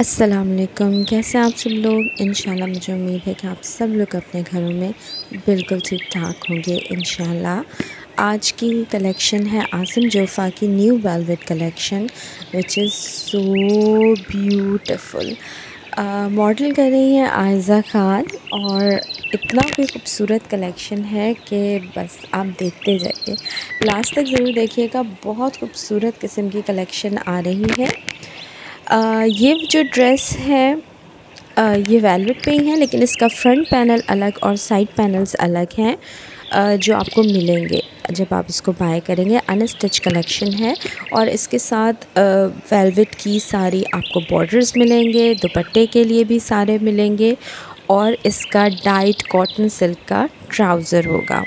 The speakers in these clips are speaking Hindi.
अस्सलाम वालेकुम कैसे आप सब लोग? इन मुझे उम्मीद है कि आप सब लोग अपने घरों में बिल्कुल ठीक ठाक होंगे इन आज की कलेक्शन है आसिम जोफ़ा की new velvet collection which is so beautiful model कर रही है आयज़ा खान और इतना कोई खूबसूरत कलेक्शन है कि बस आप देखते जाइए। लास्ट तक ज़रूर देखिएगा, बहुत खूबसूरत किस्म की कलेक्शन आ रही है। ये जो ड्रेस है आ, ये वेलवेट पे ही है लेकिन इसका फ्रंट पैनल अलग और साइड पैनल्स अलग हैं जो आपको मिलेंगे जब आप इसको बाय करेंगे। अनस्टिच कलेक्शन है और इसके साथ वेलवेट की सारी आपको बॉर्डर्स मिलेंगे दुपट्टे के लिए भी सारे मिलेंगे और इसका डाइट कॉटन सिल्क का ट्राउज़र होगा।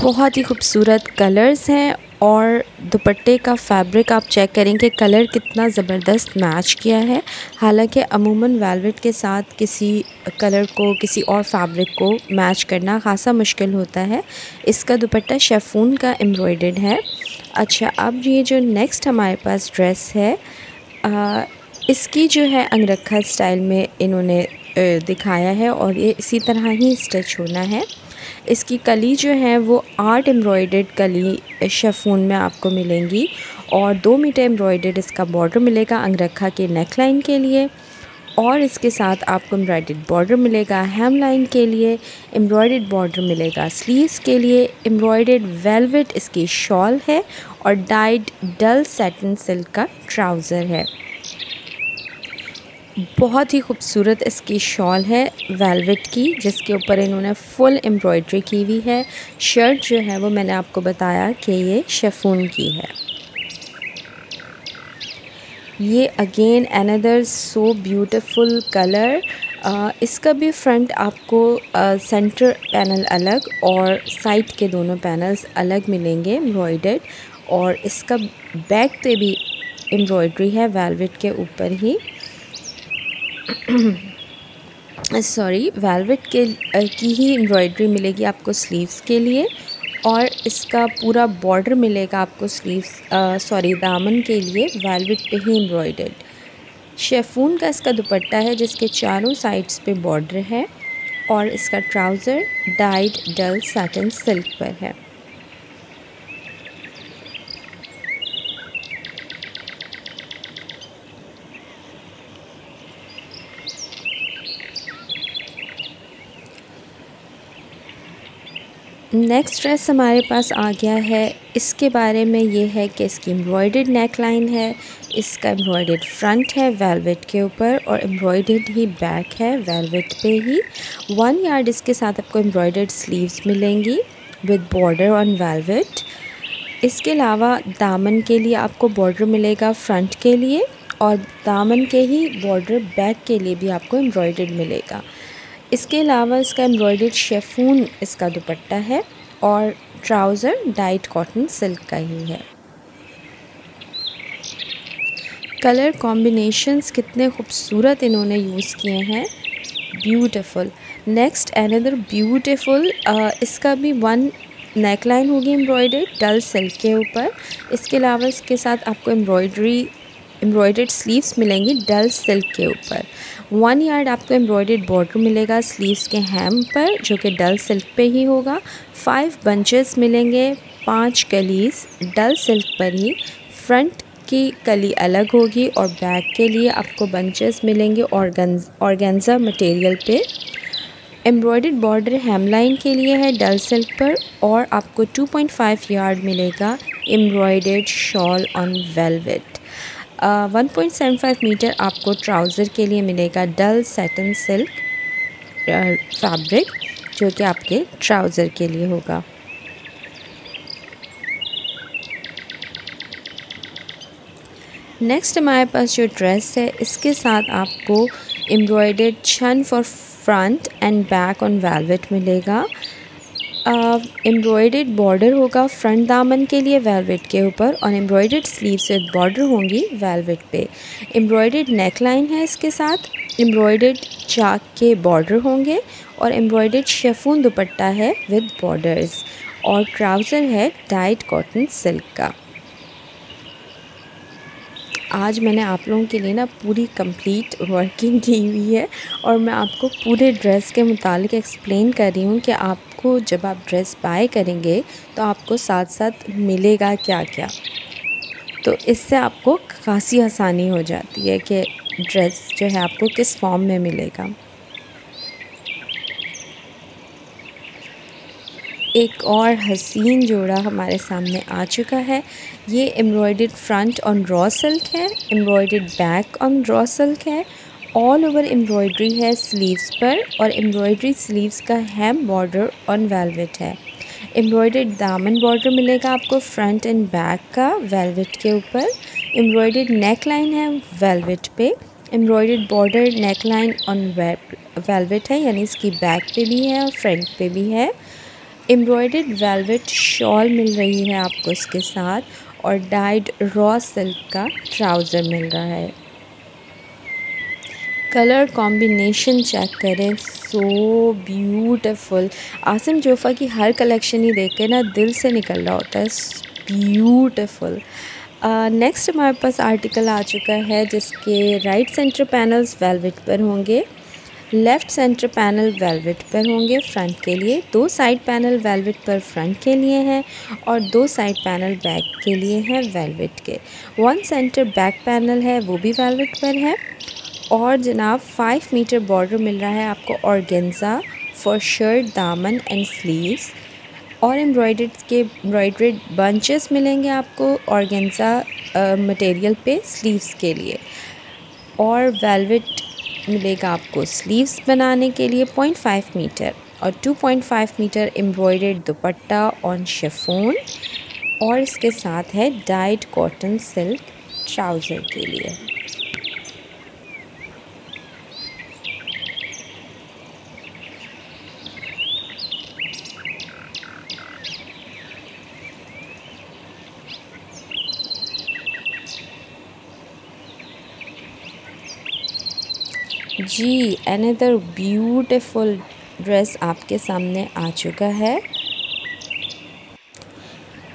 बहुत ही खूबसूरत कलर्स हैं और दुपट्टे का फैब्रिक आप चेक करेंगे कलर कितना ज़बरदस्त मैच किया है। हालाँकि अमूमन वेलवेट के साथ किसी कलर को किसी और फैब्रिक को मैच करना खासा मुश्किल होता है। इसका दुपट्टा शेफून का एम्ब्रॉयड है। अच्छा अब ये जो नेक्स्ट हमारे पास ड्रेस है आ, इसकी जो है अंगरखा स्टाइल में इन्होंने दिखाया है और ये इसी तरह ही स्टिच होना है। इसकी कली जो है वो आठ एम्ब्रॉयड कली शेफून में आपको मिलेंगी और दो मीटर एम्ब्रॉयड इसका बॉर्डर मिलेगा अंगरखा के नेक लाइन के लिए और इसके साथ आपको एम्ब्रॉयड बॉर्डर मिलेगा, हेम लाइन के लिए एम्ब्रॉयड बॉर्डर मिलेगा, स्लीव्स के लिए एम्ब्रॉयड वेलवेट इसकी शॉल है और डाइड डल सेटन सिल्क का ट्राउज़र है। बहुत ही खूबसूरत इसकी शॉल है वेलवेट की, जिसके ऊपर इन्होंने फुल एम्ब्रॉयड्री की हुई है। शर्ट जो है वो मैंने आपको बताया कि ये शेफून की है। ये again another so beautiful colour इसका भी फ्रंट आपको सेंटर पैनल अलग और साइड के दोनों पैनल्स अलग मिलेंगे एम्ब्रॉयडर्ड और इसका बैक पे भी एम्ब्रॉयड्री है वेलवेट के ऊपर ही। सॉरी वेलवेट के की ही एम्ब्रॉयडरी मिलेगी आपको स्लीव्स के लिए और इसका पूरा बॉर्डर मिलेगा आपको स्लीव्स सॉरी दामन के लिए वेलवेट पे ही एम्ब्रॉयडर्ड शेफून का इसका दुपट्टा है जिसके चारों साइड्स पे बॉर्डर है और इसका trouser dyed dull satin silk पर है। नेक्स्ट ड्रेस हमारे पास आ गया है। इसके बारे में ये है कि इसकी एम्ब्रॉयड नेक लाइन है। इसका एम्ब्रॉयड फ्रंट है वेलवेट के ऊपर और एम्ब्रॉयड ही बैक है वेलवेट पे ही। वन यार्ड इसके साथ आपको एम्ब्रॉयड स्लीव्स मिलेंगी विद बॉर्डर ऑन वेलवेट इसके अलावा दामन के लिए आपको बॉर्डर मिलेगा फ्रंट के लिए और दामन के ही बॉर्डर बैक के लिए भी आपको एम्ब्रॉयड मिलेगा। इसके अलावा इसका एम्ब्रॉयड शेफून इसका दुपट्टा है और ट्राउज़र डाइट कॉटन सिल्क का ही है। कलर कॉम्बिनेशंस कितने खूबसूरत इन्होंने यूज़ किए हैं। ब्यूटीफुल। नेक्स्ट अनदर ब्यूटीफुल इसका भी वन नेक लाइन होगी एम्ब्रॉयडर्ड, डल सिल्क के ऊपर। इसके अलावा इसके साथ आपको एम्ब्रॉयडरी एम्ब्रॉयडर्ड स्लीव्स मिलेंगी डल सिल्क के ऊपर. वन यार्ड आपको एम्ब्रॉयड बॉर्डर मिलेगा स्लीव्स के हैम पर, जो कि डल सिल्क पे ही होगा. फाइव बंचेस मिलेंगे, पाँच कलीज डल सिल्क पर ही. फ्रंट की कली अलग होगी और बैक के लिए आपको बंचेस मिलेंगे ऑर्गेन्जा मटेरियल पे. एम्ब्रॉयड बॉर्डर हेमलाइन के लिए है डल सिल्क पर और आपको 2.5 यार्ड मिलेगा embroidered shawl on velvet one point seven five metre आपको ट्राउज़र के लिए मिलेगा डल सेटन सिल्क फैब्रिक जो कि आपके ट्राउज़र के लिए होगा। नेक्स्ट हमारे पास जो ड्रेस है, इसके साथ आपको एम्ब्रॉयड छन for front and back on velvet मिलेगा। एम्ब्रॉयड बॉर्डर होगा फ्रंट दामन के लिए वेलवेट के ऊपर और एम्ब्रॉयड स्लीव्स विद बॉर्डर होंगी वेलवेट पे। एम्ब्रॉयड नेक लाइन है इसके साथ। एम्ब्रॉयड चाक के बॉर्डर होंगे और एम्ब्रॉयड शेफून दुपट्टा है विद बॉर्डर्स और ट्राउज़र है टाइट कॉटन सिल्क का। आज मैंने आप लोगों के लिए ना पूरी कंप्लीट वर्किंग की हुई है और मैं आपको पूरे ड्रेस के मुतालिक एक्सप्लेन कर रही हूँ कि आपको जब आप ड्रेस बाय करेंगे तो आपको साथ साथ मिलेगा क्या क्या तो इससे आपको खासी आसानी हो जाती है कि ड्रेस जो है आपको किस फॉर्म में मिलेगा। एक और हसीन जोड़ा हमारे सामने आ चुका है। ये एम्ब्रॉयड फ्रंट ऑन रॉ सिल्क है embroidered back on raw silk है। ऑल ओवर एम्ब्रॉयडरी है स्लीव्स पर और एम्ब्रॉयडरी स्लीव्स का हैम बॉर्डर ऑन वेलवेट है। एम्ब्रॉयड दामन बॉर्डर मिलेगा आपको फ्रंट एंड बैक का वेलवेट के ऊपर। एम्ब्रॉयड नेक लाइन है वेलवेट पे। Embroidered border neckline on velvet है, यानी इसकी बैक पे भी है और फ्रंट पे भी है। एम्ब्रॉयड वेलवेट शॉल मिल रही है आपको इसके साथ और डाइड रॉ सिल्क का ट्राउज़र मिल रहा है। कलर कॉम्बिनेशन चेक करें। सो ब्यूटीफुल आसिम जोफ़ा की हर कलेक्शन ही देख के ना दिल से निकल रहा होता है। ब्यूटीफुल नेक्स्ट uh, हमारे पास आर्टिकल आ चुका है जिसके राइट सेंटर पैनल्स वेलवेट पर होंगे। लेफ़्ट सेंटर पैनल वेलवेट पर होंगे फ्रंट के लिए। दो साइड पैनल वेलवेट पर फ्रंट के लिए हैं और दो साइड पैनल बैक के लिए हैं वेलवेट के। वन सेंटर बैक पैनल है वो भी वेलवेट पर है। और जनाब फाइव मीटर बॉर्डर मिल रहा है आपको ऑर्गेन्ज़ा फॉर शर्ट दामन एंड स्लीव्स और एम्ब्रॉयड के एम्ब्रॉयड्रेड बंचेस मिलेंगे आपको ऑर्गेन्ज़ा मटेरियल पे स्लीव्स के लिए. और वेलवेट मिलेगा आपको स्लीव्स बनाने के लिए 0.5 मीटर और 2.5 metre embroidered dupatta on chiffon और इसके साथ है डाइड कॉटन सिल्क ट्राउज़र के लिए. जी अनदर ब्यूटीफुल ड्रेस आपके सामने आ चुका है।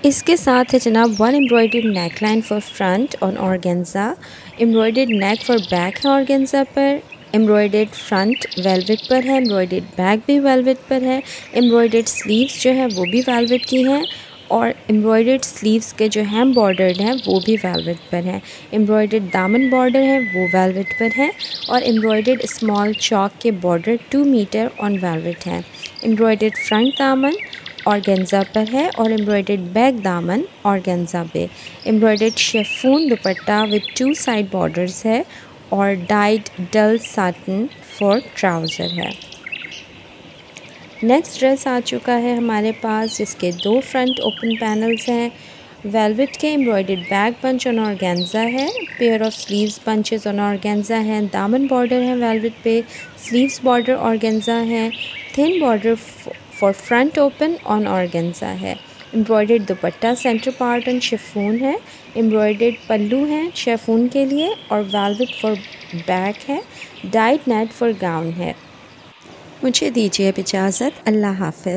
इसके साथ है जनाब one embroidered neckline for front on organza embroidered neck for back है ऑर्गेन्ज़ा पर एम्ब्रॉयड फ्रंट वेलवेट पर है एम्ब्रॉयड बैक भी वेलवेट पर है एम्ब्रॉयड स्लीव्स जो है वो भी वेलवेट की हैं। और एम्ब्रॉयड स्लीव्स के जो हैम बॉर्डर्ड हैं, वो भी वेलवेट पर हैं। एम्ब्रॉयड दामन बॉर्डर है, वो वेलवेट पर है और एम्ब्रॉयड स्मॉल चौक के border two metre on velvet हैं। एम्ब्रॉयड फ्रंट दामन ऑर्गेन्ज़ा पर है और एम्ब्रॉयड बैक दामन ऑर्गेन्ज़ा पे। Embroidered chiffon dupatta with two side borders है और dyed dull satin for trouser है। नेक्स्ट ड्रेस आ चुका है हमारे पास, जिसके दो फ्रंट ओपन पैनल्स हैं। वेलवेट के embroidered back punch on organza है pair of sleeves punches on organza हैं दामन बॉर्डर है वेलवेट पे स्लीव्स बॉर्डर ऑर्गेन्जा है thin border for front open on organza है। Embroidered dupatta centre part on chiffon है एम्ब्रॉयड पल्लू हैं शेफून के लिए, और वेलवेट फॉर बैक है डाइट नेट फॉर गाउन है। मुझे दीजिए इजाज़त अल्लाह हाफ़